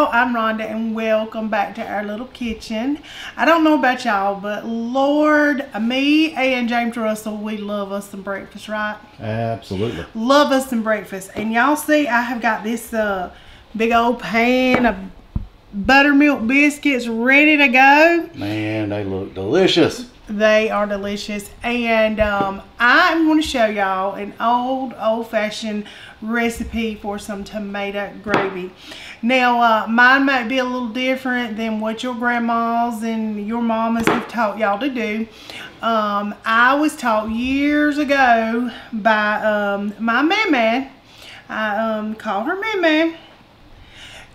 y'all i'm rhonda and welcome back to our little kitchen. I don't know about y'all but lord me and james russell we love us some breakfast right? Absolutely. love us some breakfast. And y'all see i have got this uh big old pan of buttermilk biscuits ready to go. Man, they look delicious. they are delicious. And um, i'm going to show y'all an old old-fashioned recipe for some tomato gravy. Now uh, mine might be a little different than what your grandmas and your mamas have taught y'all to do. Um, i was taught years ago by um, my Ma-Ma i um, called her Ma-Ma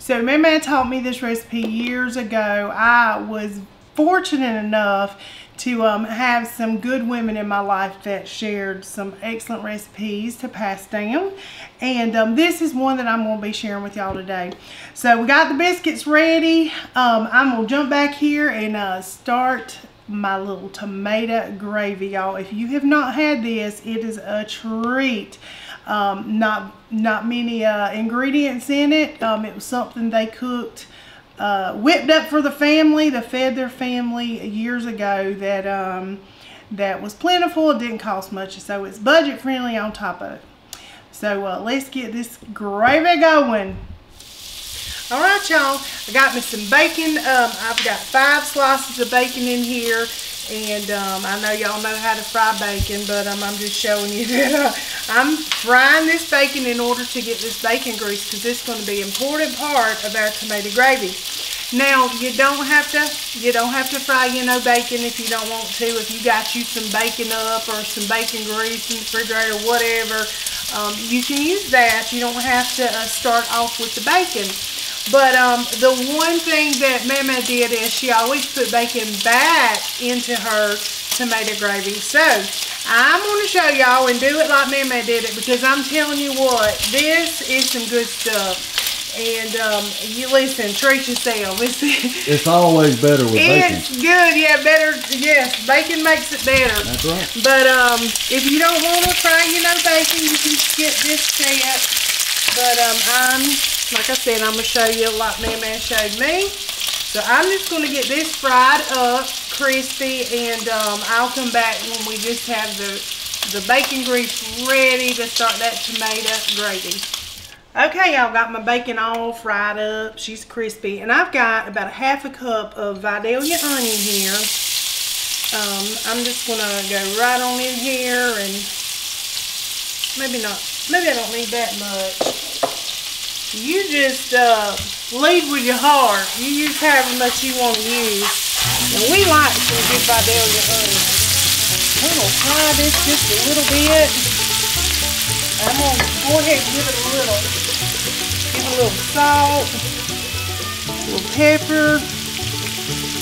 so my Ma-Ma taught me this recipe years ago. I was fortunate enough to um, have some good women in my life that shared some excellent recipes to pass down. And um, this is one that I'm going to be sharing with y'all today. So we got the biscuits ready. Um, I'm going to jump back here and uh, start my little tomato gravy, y'all. If you have not had this, it is a treat. Um, not not many uh, ingredients in it. Um, it was something they cooked, uh, whipped up for the family. They fed their family years ago. That um, that was plentiful. It didn't cost much, so it's budget friendly on top of it. So uh, let's get this gravy going. All right, y'all. I got me some bacon. Um, I've got five slices of bacon in here. And um, I know y'all know how to fry bacon, but um, I'm just showing you that uh, I'm frying this bacon in order to get this bacon grease because is going to be an important part of our tomato gravy. Now, you don't have to you don't have to fry, you know, bacon if you don't want to. If you got you some bacon up or some bacon grease in the refrigerator, whatever, um, you can use that. You don't have to uh, start off with the bacon. But um, the one thing that Mama did is she always put bacon back into her tomato gravy. So I'm going to show y'all and do it like Mama did it because I'm telling you what, this is some good stuff. And um, you listen, treat yourself. It's, It's always better with bacon. it's good, yeah, better, yes, bacon makes it better. That's right. But um, if you don't want to fry, you know, bacon, you can skip this step. But um, I'm, like I said, I'm going to show you like my Ma-Ma showed me. So I'm just going to get this fried up, crispy, and um, I'll come back when we just have the, the bacon grease ready to start that tomato gravy. Okay, y'all got my bacon all fried up. She's crispy. And I've got about a half a cup of Vidalia onion here. Um, I'm just going to go right on in here and maybe not, maybe I don't need that much. You just uh, lead with your heart. You use however much you want to use. And we like some good Vidalia onion. We're going to fry this just a little bit. I'm going to go ahead and give it a little, give it a little salt, a little pepper.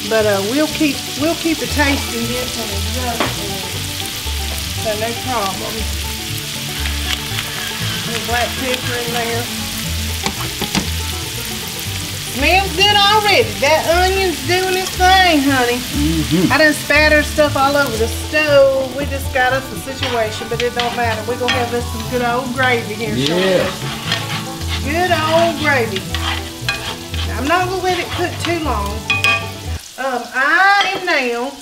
But uh, we'll keep we'll keep the taste in this one. So no problem. Little black pepper in there. Smells good already. That onion's doing its thing, honey. Mm-hmm. I done spattered stuff all over the stove. We just got us a situation, but it don't matter. We're gonna have us some good old gravy here Yeah. shortly. Good old gravy. Now, I'm not gonna let it cook too long. Um, I am now,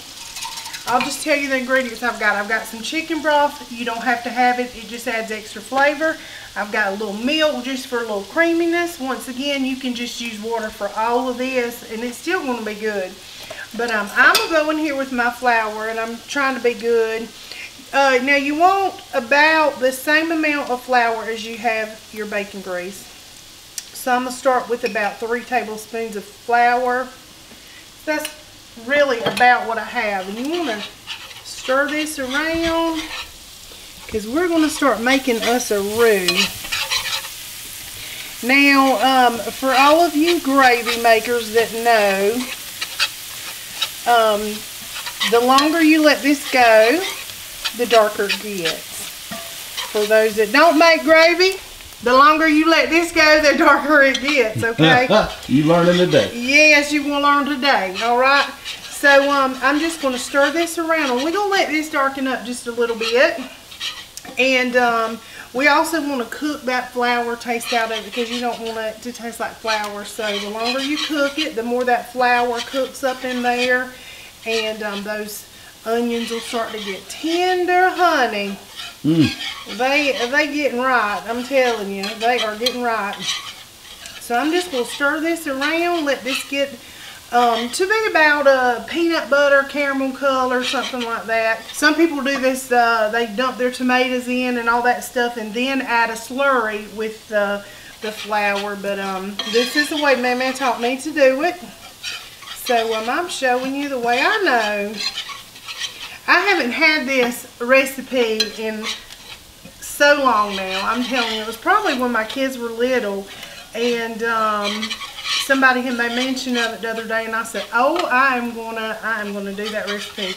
I'll just tell you the ingredients I've got. I've got some chicken broth. You don't have to have it. It just adds extra flavor. I've got a little milk just for a little creaminess. Once again, you can just use water for all of this and it's still going to be good. But um, I'm going to go in here with my flour and I'm trying to be good. Uh, now you want about the same amount of flour as you have your bacon grease. So I'm going to start with about three tablespoons of flour. That's really about what I have. And you want to stir this around because we're going to start making us a roux. Now, um, for all of you gravy makers that know, um, the longer you let this go, the darker it gets. For those that don't make gravy, the longer you let this go, the darker it gets, okay? you learning today. Yes, you will learn today, all right? So um, I'm just going to stir this around, and we're going to let this darken up just a little bit. And um, We also want to cook that flour taste out of it because you don't want it to taste like flour. So the longer you cook it, the more that flour cooks up in there. And um, those onions will start to get tender, honey. Mm. They, they getting right. I'm telling you, they are getting right. So I'm just going to stir this around, let this get um, to be about a peanut butter caramel color, something like that. Some people do this, uh, they dump their tomatoes in and all that stuff and then add a slurry with the, the flour. But um, this is the way Mama taught me to do it. So um, I'm showing you the way I know. I haven't had this recipe in so long now. I'm telling you, it was probably when my kids were little and um, somebody had made mention of it the other day and I said, oh, I am gonna, I am gonna do that recipe.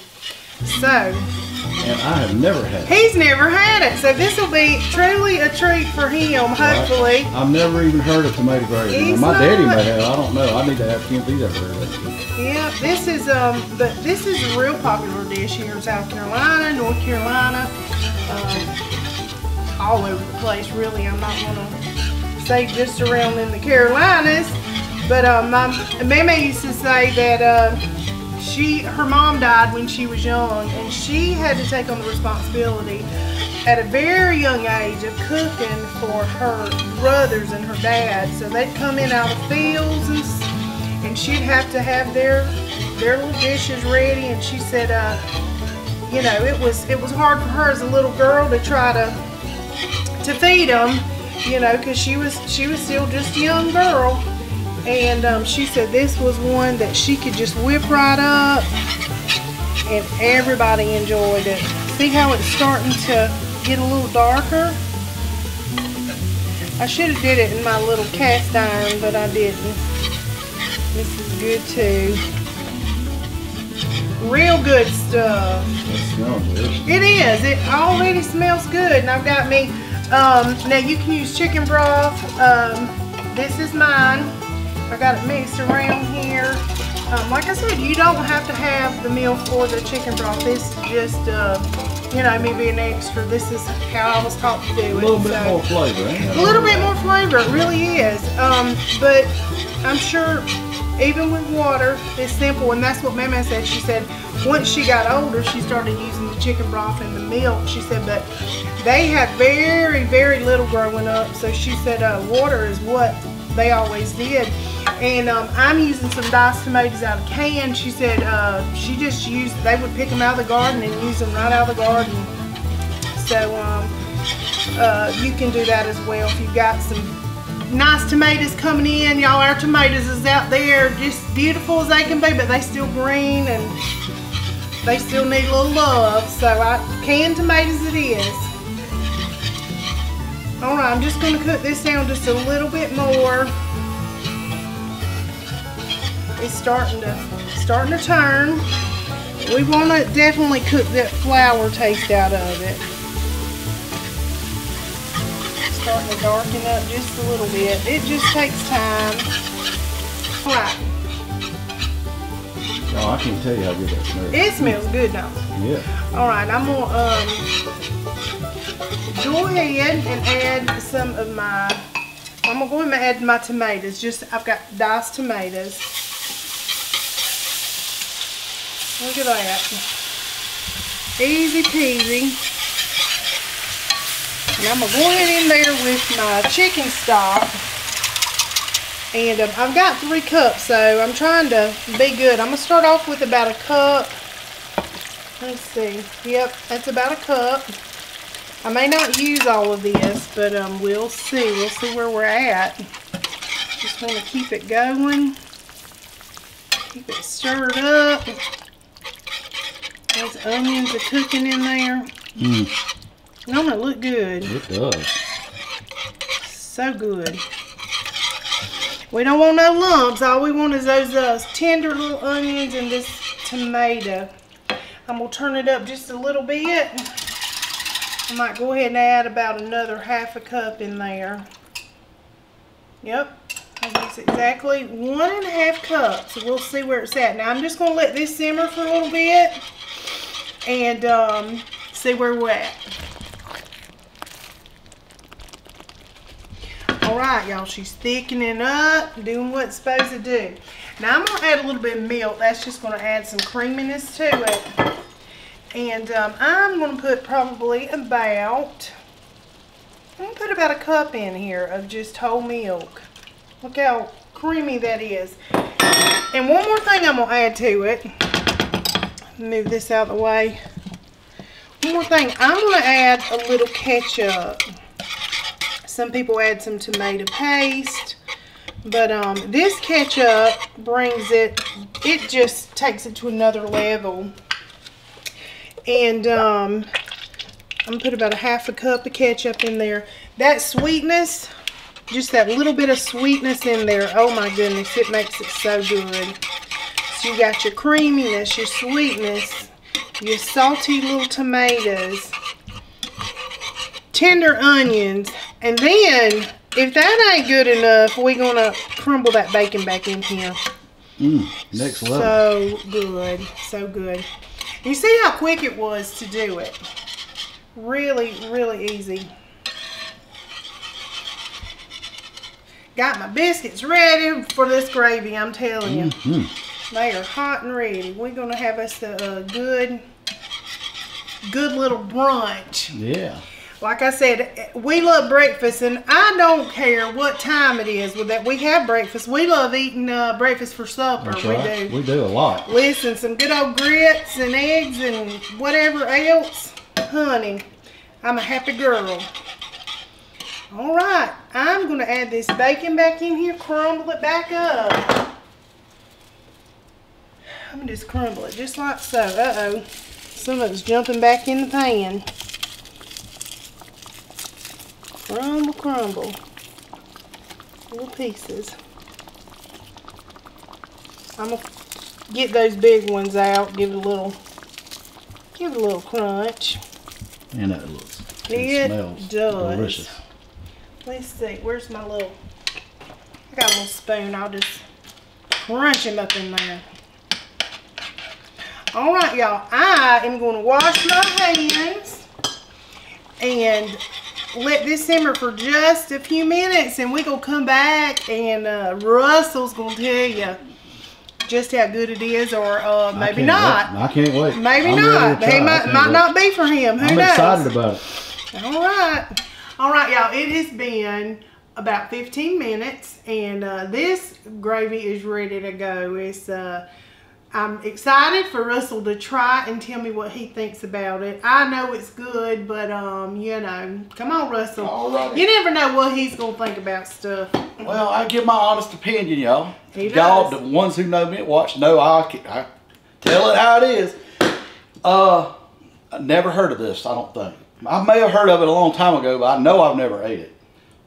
So. And I have never had it. He's never had it, so this will be truly a treat for him, hopefully. Right. I've never even heard of tomato gravy. My not. daddy may have. I don't know. I need to ask him ever heard of it. Yeah, this is um, but this is a real popular dish here in South Carolina, North Carolina, um, all over the place. Really, I'm not gonna say just around in the Carolinas, but um, my Mama used to say that uh, she, her mom died when she was young, and she had to take on the responsibility at a very young age of cooking for her brothers and her dad. So they'd come in out of fields and and she'd have to have their their little dishes ready and she said uh, you know it was it was hard for her as a little girl to try to to feed them you know because she was she was still just a young girl and um, she said this was one that she could just whip right up and everybody enjoyed it see how it's starting to get a little darker I should have did it in my little cast iron but I didn't this is good too. Real good stuff. It smells delicious. It is. It already smells good. And I've got me, um, now you can use chicken broth. Um, this is mine. I got it mixed around here. Um, like I said, you don't have to have the milk or the chicken broth. This is just, uh, you know, me being extra. This is how I was taught to do it. A little bit So- more flavor, ain't a little bit more flavor, it really is. Um, but I'm sure even with water, it's simple, and that's what Mama said. She said once she got older, she started using the chicken broth and the milk. She said, but they had very, very little growing up, so she said uh, water is what they always did. And um, I'm using some diced tomatoes out of can. She said uh, she just used, they would pick them out of the garden and use them right out of the garden. So um, uh, you can do that as well if you've got some nice tomatoes coming in. Y'all, our tomatoes is out there just beautiful as they can be, but they still green and they still need a little love. So I, canned tomatoes it is. All right, I'm just gonna cook this down just a little bit more. It's starting to, starting to turn. We wanna definitely cook that flour taste out of it starting to darken up just a little bit. It just takes time. All right, Oh, I can't tell you how good that smells. it smells good now. Yeah. All right, I'm gonna um, go ahead and add some of my, I'm gonna go ahead and add my tomatoes. Just, I've got diced tomatoes. Look at that. Easy peasy. And I'm going to go ahead in there with my chicken stock. And um, I've got three cups, so I'm trying to be good. I'm going to start off with about a cup. Let's see. Yep, that's about a cup. I may not use all of this, but um, we'll see. We'll see where we're at. Just want to keep it going. Keep it stirred up. Those onions are cooking in there. Mm, Don't it look good? it does. So good. We don't want no lumps. All we want is those uh, tender little onions and this tomato. I'm going to turn it up just a little bit. I might go ahead and add about another half a cup in there. Yep. That's exactly one and a half cups. So we'll see where it's at. Now I'm just going to let this simmer for a little bit and um, see where we're at. All right, y'all, she's thickening up, doing what it's supposed to do. Now I'm gonna add a little bit of milk. That's just gonna add some creaminess to it. And um, I'm gonna put probably about, I'm gonna put about a cup in here of just whole milk. Look how creamy that is. And one more thing I'm gonna add to it. Move this out of the way. One more thing, I'm gonna add a little ketchup. Some people add some tomato paste. But um, this ketchup brings it, it just takes it to another level. And um, I'm going to put about a half a cup of ketchup in there. That sweetness, just that little bit of sweetness in there, oh my goodness, it makes it so good. You got your creaminess, your sweetness, your salty little tomatoes, tender onions, and then, if that ain't good enough, we're going to crumble that bacon back in here. Mm, next level. So good. So good. You see how quick it was to do it. Really, really easy. Got my biscuits ready for this gravy, I'm telling you. Mm -hmm. They are hot and ready. We're going to have us a, a good, good little brunch. Yeah like I said, we love breakfast, and I don't care what time it is with that we have breakfast. We love eating uh, breakfast for supper. That's we right. do. We do a lot. Listen, some good old grits and eggs and whatever else. Honey, I'm a happy girl. All right, I'm going to add this bacon back in here, crumble it back up. I'm to just crumble it just like so. Uh-oh. Some of it's jumping back in the pan. Crumble, crumble. Little pieces. I'm to get those big ones out. Give it a little, give it a little crunch. And it looks, it, it does. delicious. Let's see. Where's my little, I got a little spoon. I'll just crunch them up in there. All right, y'all. I am going to wash my hands and let this simmer for just a few minutes and we're going to come back and uh, Russell's going to tell you just how good it is or uh, maybe I not. Wait. I can't wait. Maybe I'm not. He might, might not be for him. Who I'm knows? excited about it. All right. All right, y'all. It has been about 15 minutes and uh, this gravy is ready to go. It's uh, I'm excited for Russell to try and tell me what he thinks about it. I know it's good, but um, you know, come on, Russell. All right. You never know what he's gonna think about stuff. Well, I give my honest opinion, y'all. Y'all, the ones who know me and watch, know I, I tell it how it is. Uh, I never heard of this. I don't think. I may have heard of it a long time ago, but I know I've never ate it.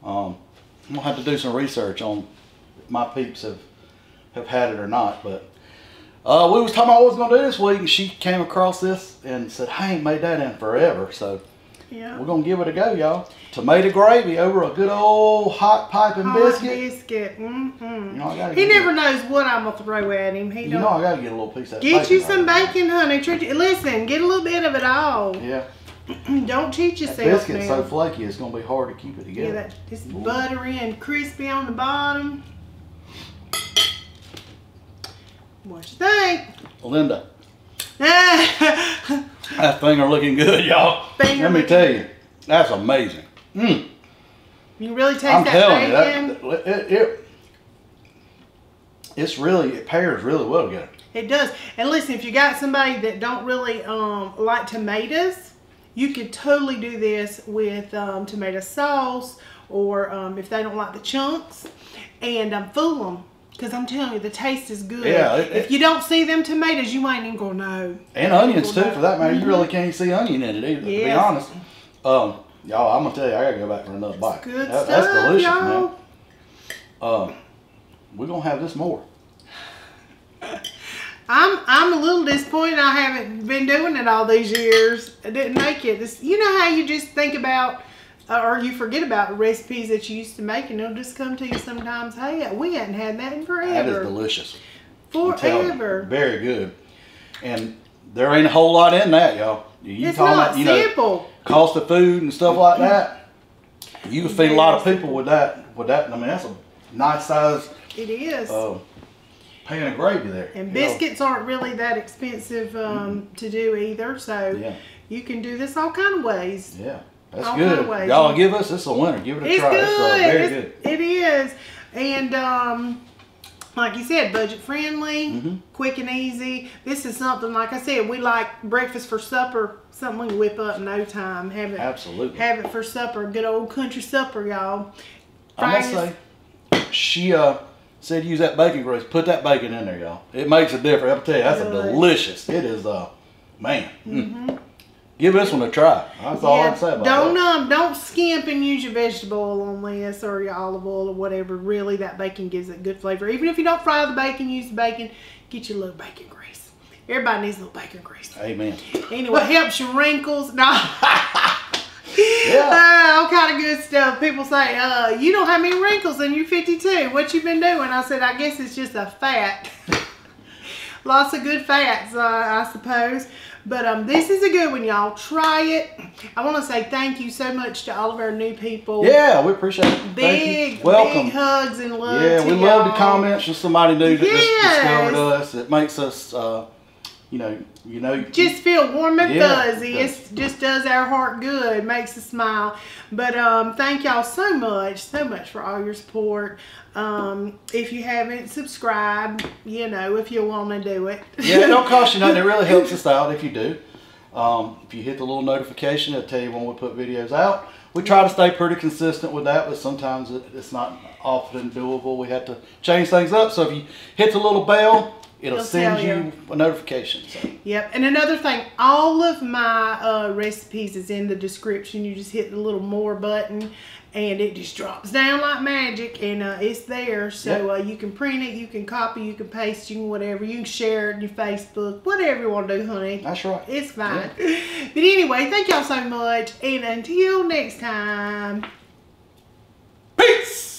Um, I'm gonna have to do some research on if my peeps have have had it or not. But uh, we was talking about what was gonna do this week, and she came across this and said, "I ain't made that in forever." So Yeah. we're gonna give it a go, y'all. Tomato gravy over a good old hot piping Hot biscuit. biscuit. Mm-hmm. You know, I He never knows what I'm gonna throw at him. He You know I gotta get a little piece of that Get you some bacon, honey. Listen, get a little bit of it all. Yeah. Don't cheat Yeah, that yourself biscuit's now. so flaky it's gonna be hard to keep it yeah, together. that it's buttery and crispy on the bottom. What you think? Linda, you that finger looking good, y'all. Let me tell you, that's amazing. Mm, You really taste I'm that telling bacon? you, that, it, it, it's really it pairs really well together. It does. And listen, if you got somebody that don't really um, like tomatoes, you could totally do this with um, tomato sauce or um, if they don't like the chunks and um, fool them. Because I'm telling you, the taste is good. Yeah, it- if you don't see them tomatoes, you ain't even going to know. And onions too, for that matter. You really can't see onion in it either. To be honest, um, y'all, I'm gonna tell you, I gotta go back for another bite. Good That- stuff, That's delicious, y'all. man. Um, we're gonna have this more. I'm I'm a little disappointed I haven't been doing it all these years. I didn't make it. This, you know how you just think about uh, or you forget about recipes that you used to make and they'll just come to you sometimes. Hey, we hadn't had that in forever. That is delicious. You, Forever. Very good. And there ain't a whole lot in that, y'all. You It's not about, you know, simple. cost of food and stuff like that. You can feed a lot of people with that with that, I mean, that's a nice size It is. uh, pan of gravy there. and you know. biscuits aren't really that expensive um, to do either, so Yeah. you can do this all kind of ways. Yeah, that's All kind of good. Y'all give us this a winner. Give it a It's try. good. It's uh, very It's- good. It is. And um, like you said, budget friendly, Mm-hmm. quick and easy. This is something, like I said, we like breakfast for supper, something we can whip up in no time. Have it, Absolutely. have it for supper. Good old country supper, y'all. I must say, she uh, said use that bacon grease. Put that bacon in there, y'all. It makes a difference. I'll tell you, that's a delicious. It is, uh, man. mm. Give this one a try. That's all Yeah, I'd say about don't that. um don't skimp and use your vegetable oil on this or your olive oil or whatever. Really, that bacon gives it good flavor. Even if you don't fry the bacon, use the bacon. Get your little bacon grease. Everybody needs a little bacon grease. Amen. Anyway, helps your wrinkles. No. Yeah. Uh, all kind of good stuff. People say, uh, you don't have any wrinkles and you're 52. What you been doing? I said, I guess it's just a fat. Lots of good fats, uh, I suppose. But um, this is a good one, y'all. Try it. I want to say thank you so much to all of our new people. Yeah, we appreciate it. Big. Welcome. big hugs and love. Yeah, we love the comments from somebody new that just Yes. discovered us. It makes us, uh, you know, you know, just feel warm and Yeah, fuzzy. it just does our heart good, makes us smile. But um, thank y'all so much, so much for all your support. Um, if you haven't subscribed, you know, if you want to do it. yeah, it don't cost you nothing. It really helps us out if you do. Um, if you hit the little notification, it'll tell you when we put videos out. We try to stay pretty consistent with that, but sometimes it, it's not often doable. We have to change things up. So if you hit the little bell, it'll It'll send you you. a notification. So, Yep. And another thing, all of my uh, recipes is in the description. You just hit the little more button and it just drops down like magic and uh, it's there. So uh, you can print it, you can copy, you can paste, you can whatever. You can share it on your Facebook, whatever you want to do, honey. that's right. It's fine. But anyway, thank y'all so much. And until next time. Peace!